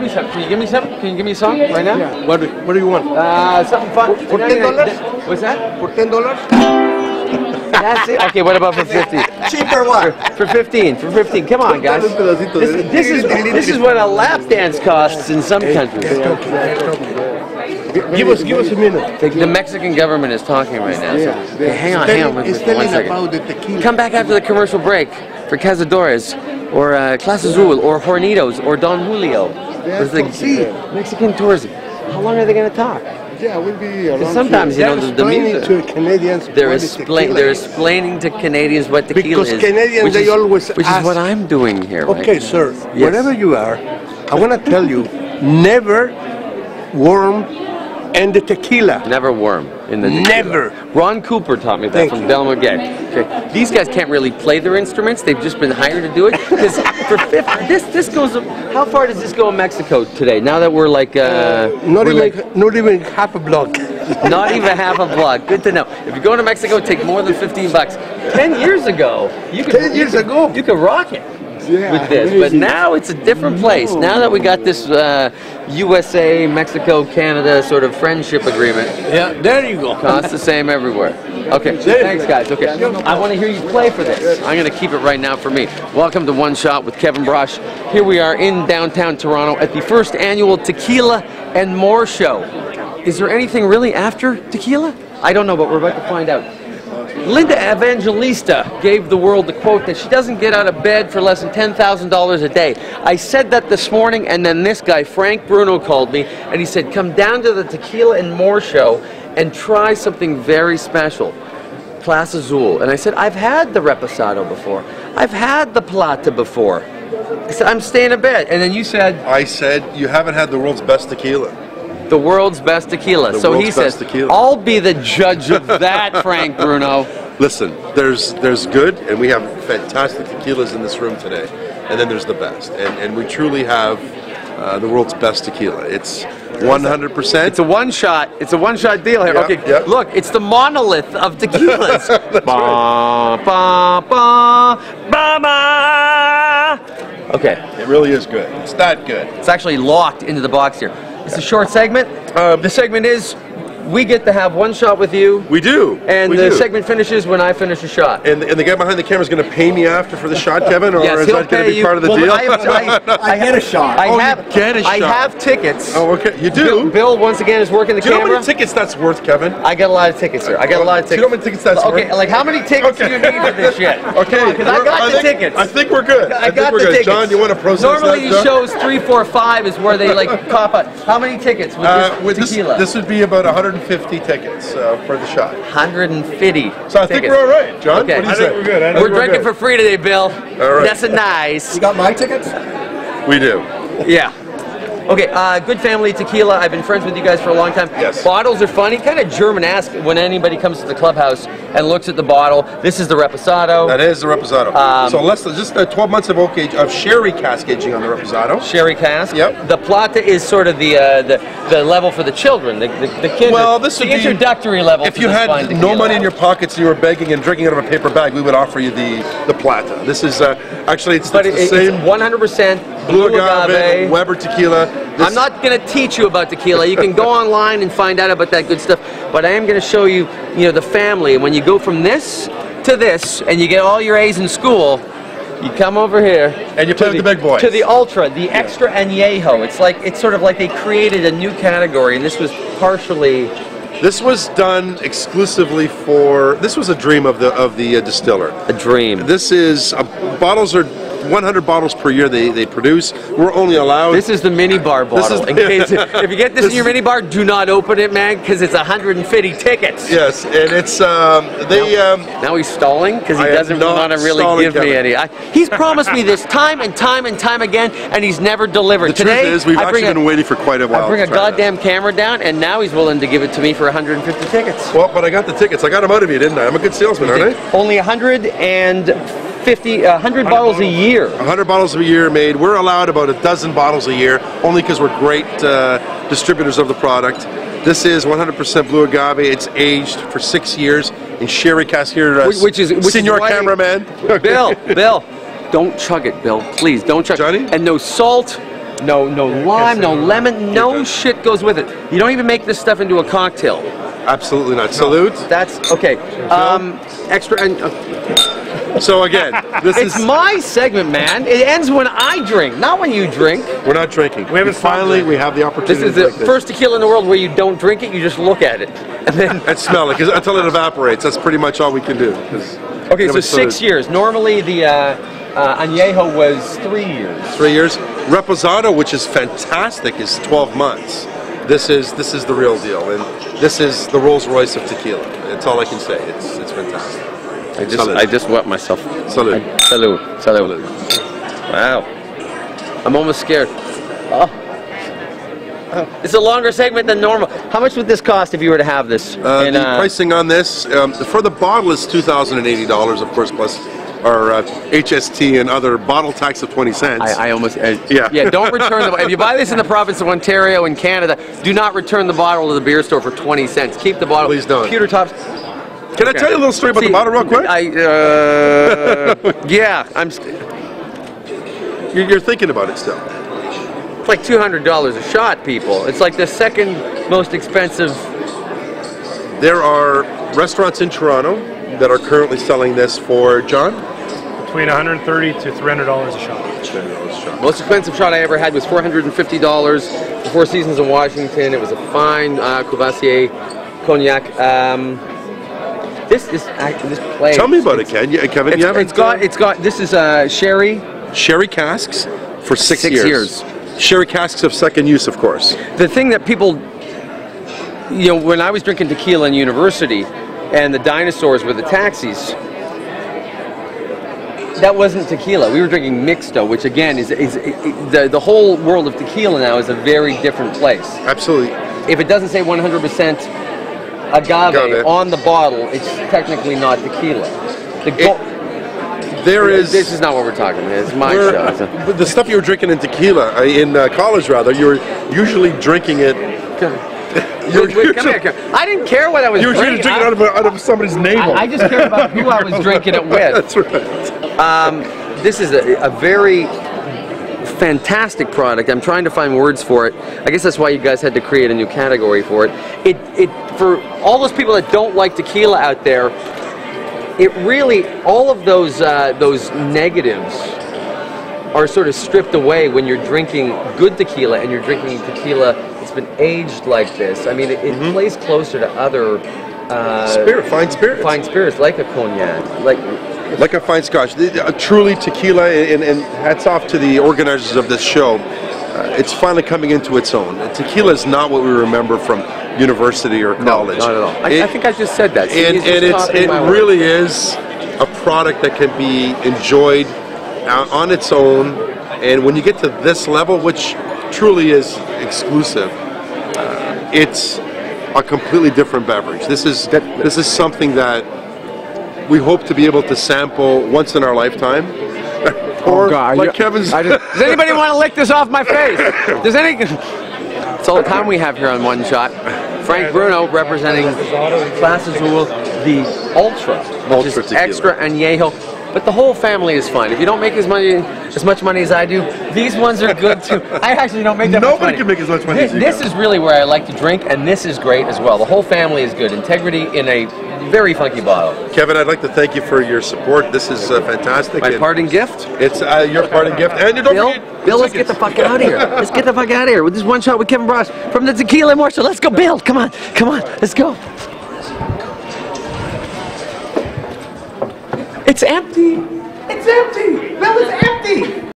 give me some. Can you give me some? Can you give me some right now? What, do- what do you want? Uh, something fun. For $10? What's that? For ten dollars? That's it. Okay, what about for 50? Cheaper one. For 15, for 15. Come on, guys. Un pedacito de- This, this is this is what a lap dance costs in some countries. Give us, give us a minute. The Mexican government is talking right now. So, okay, hang on, hang on. One, It's one telling second. about the tequila. Come back after the commercial break for Cazadores, or uh, Clase Azul, or Hornitos, or Don Julio. Or the Mexican tourism. How long are they going to talk? Yeah, we'll be around sometimes, here. you know, They're the- the explaining music- to Canadians They're, what is explain, they're explaining to Canadians what tequila Because is. Canadians, which they is, always Which ask- is what I'm doing here. Okay, now. sir. Yes. Wherever you are, I want to tell you, never warm and the tequila. Never worm in the tequila. Never. Ron Cooper taught me that Thank from you. Del. Okay. These guys can't really play their instruments. They've just been hired to do it. Because for fifth, this this goes. How far does this go in Mexico today? Now that we're like, uh, Not we're even, like not even half a block. not even half a block. Good to know. If you're going to Mexico, take more than 15 bucks. Ten years ago, you could. 10 years you could- ago. you could rock it. Yeah, with this. But now it's a different place. Now that we got this uh, USA, Mexico, Canada sort of friendship agreement, Yeah, there you go. costs the same everywhere. Okay, thanks guys. Okay, I want to hear you play for this. I'm going to keep it right now for me. Welcome to One Shot with Kevin Brauch. Here we are in downtown Toronto at the first annual Tequila and More show. Is there anything really after tequila? I don't know, but we're about to find out. Linda Evangelista gave the world the quote that she doesn't get out of bed for less than $10,000 a day. I said that this morning, and then this guy, Frank Bruno, called me, and he said, Come down to the Tequila and More show and try something very special. Clase Azul. And I said, I've had the Reposado before. I've had the Plata before. I said, I'm staying in bed. And then you said, I said you haven't had the world's best tequila. The world's best tequila. The so he says, tequila. I'll be the judge of that, Frank Bruno. Listen, there's there's good, and we have fantastic tequilas in this room today, and then there's the best, and and we truly have uh, the world's best tequila. It's 100. percent It's a one shot. It's a one shot deal here. Yeah, okay, yeah. look, it's the monolith of tequilas. ba, ba, ba, ba, ba. Okay, It really is good. It's that good. it's actually locked into the box here. It's a short segment. Um, the segment is we get to have one shot with you, We do. and we the do. segment finishes when I finish a shot. And, and the guy behind the camera is going to pay me after for the shot, Kevin, or yes, is that going to be you. part of the well, deal? I, have, I, I get a shot. I Oh, you have, get a I shot. have tickets. oh, okay. You do. Bill once again is working the do you know how many tickets that's worth, Kevin? I got a lot of tickets, sir. I got a lot of Do tickets. you know how many tickets that's Okay, worth? like how many tickets Okay. do you need for this shit? Okay, because I we're- got the think, tickets. I think we're good. I think got the good. tickets. John, you want to process Normally that? these shows three, four, five is where they like cop out. How many tickets with Uh, this tequila? this would be about 150 tickets uh, for the shot. 150. So I think we're all right, John. Okay. What do you I say? think we're good. I We're drinking for free today, Bill. All right. That's a nice. You got my tickets? We do. Yeah. Okay, uh, good family tequila. I've been friends with you guys for a long time. Yes. Bottles are funny, kind of German-esque when anybody comes to the clubhouse and looks at the bottle. This is the Reposado. That is the Reposado. Um, so less than just uh, 12 months of oak age of sherry cask aging on the Reposado. Sherry cask. Yep. The plata is sort of the uh, the, the level for the children, the the, the kids. Well, this the would be introductory level. If you had no tequila. money in your pockets and you were begging and drinking out of a paper bag, we would offer you the the Plata. This is uh, actually it's, it's it, the it's same 100% blue blue agave, agave. Weber tequila. This- I'm not going to teach you about tequila. You can go online and find out about that good stuff. But I am going to show you, you know, the family. And when you go from this to this, and you get all your A's in school, you come over here And you play with the big boys. to the ultra, the extra añejo. It's like it's sort of like they created a new category, and this was partially. This was done exclusively for. This was a dream of the of the uh, distiller. A dream. This is uh, bottles are 100 bottles per year they, they produce. We're only allowed. This is the mini bar This bottle. is- in case, if you get this, This in your mini bar, do not open it, man, because it's 150 tickets. yes, and it's um, they. Um, Now he's stalling because he I doesn't want to really give me any. I, he's promised me this time and time and time again, and he's never delivered. the Today, truth is, we've actually been a, waiting for quite a while. I bring a to try that. goddamn camera down, and now he's willing to give it to me for 150 tickets. Well, but I got the tickets. I got them out of you, didn't I? I'm a good salesman, aren't I? Only 150, uh, 100 bottles a year. 100 bottles a year made. We're allowed about a dozen bottles a year, only because we're great uh, distributors of the product. This is 100% blue agave. It's aged for six years in sherry cask here. Uh, Which- which is- which is senior why- cameraman. Bill, Bill, don't chug it, Bill. Please, don't chug Johnny? And no salt, no no lime, no lemon, no shit goes with it. You don't even make this stuff into a cocktail. Absolutely not. Salute. That's okay. Um, extra. And, uh, So again, this it's is my segment, man. It ends when I drink, not when you drink. we're not drinking. We haven't finally stopped we have the opportunity. This is to the drink first tequila in the world where you don't drink it, you just look at it. And then and smell it 'cause until it evaporates. That's pretty much all we can do. Okay, so but six years. Normally the uh, uh, añejo was three years. Three years. Reposado, which is fantastic, is 12 months. This is this is the real deal, and this is the Rolls Royce of tequila. That's all I can say. It's it's fantastic. I just Salud. I just wet myself. Salud. Salud. Salud. Wow. I'm almost scared. Oh. It's a longer segment than normal. How much would this cost if you were to have this? Uh, the uh, pricing on this um, for the bottle is two thousand and eighty dollars, of course, plus our uh, HST and other bottle tax of twenty cents. I, I almost uh, Yeah. yeah. Don't return the. If you buy this in the province of Ontario in Canada, do not return the bottle to the beer store for 20 cents. Keep the bottle. Please don't. Pewter tops. Can I tell you a little story about See, the bottle real quick? I uh, yeah. I'm. st- you're, you're thinking about it still. It's like two hundred dollars a shot, people. It's like the second most expensive. There are restaurants in Toronto that are currently selling this for John. Between 130 to 300 dollars a shot. Most expensive shot I ever had was four hundred and fifty dollars. Four Seasons in Washington. It was a fine uh, Courvoisier cognac. Um, this is this place. Tell me about it, Ken. Yeah, Kevin, It's, you haven't it's got. It's got. This is uh, sherry. sherry casks for six, Six years. Sherry casks of second use, of course. the thing that people, you know, when I was drinking tequila in university, and the dinosaurs were the taxis. That wasn't tequila. We were drinking mixto, which again is, is, the the whole world of tequila now is a very different place. Absolutely. If it doesn't say 100% agave, Agave. on the bottle, it's technically not tequila. The go- There is. this is not what we're talking about. It's my show. The stuff you were drinking in tequila, uh, in uh, college rather, you were usually drinking it. You were Wait, wait, come here, come here. I didn't care what I was You were drinking. drinking out of, out of somebody's navel. I, I just cared about who I was drinking it with. That's right. This is a, a very fantastic product. I'm trying to find words for it. I guess that's why you guys had to create a new category for it. It, it for all those people that don't like tequila out there, it really all of those uh, those negatives are sort of stripped away when you're drinking good tequila and you're drinking tequila that's been aged like this. I mean, it, it plays closer to other uh, Spirit, fine spirits. fine spirits like a cognac, like Like a fine scotch. Uh, truly tequila, and, and hats off to the organizers of this show. Uh, it's finally coming into its own. Tequila is not what we remember from university or college. No, not at all. I, It- I think I just said that. See, and, and it's it really is a product that can be enjoyed on its own and when you get to this level which truly is exclusive uh, it's a completely different beverage this is this is something that we hope to be able to sample once in our lifetime or like Kevin's Does anybody want to lick this off my face? Does any? It's all the time we have here on One Shot. Frank Bruno representing Clase Azul, the Ultra, which Ultra is tequila. extra añejo. But the whole family is fine. If you don't make as money as much money as I do, these ones are good too. I actually don't make that much Nobody can make as much money Thi- as you This is really where I like to drink, and this is great as well. The whole family is good. Integrity in a very funky bottle. Kevin I'd like to thank you for your support this is uh, fantastic My and parting gift. it's uh, your parting gift and you don't Bill, forget Bill, let's get the fuck out of here. Let's get the fuck out of here with this one shot with Kevin Brauch from the Tequila Marshal. Let's go, Bill. Come on, come on, let's go. It's empty. It's empty. Bill, it's empty.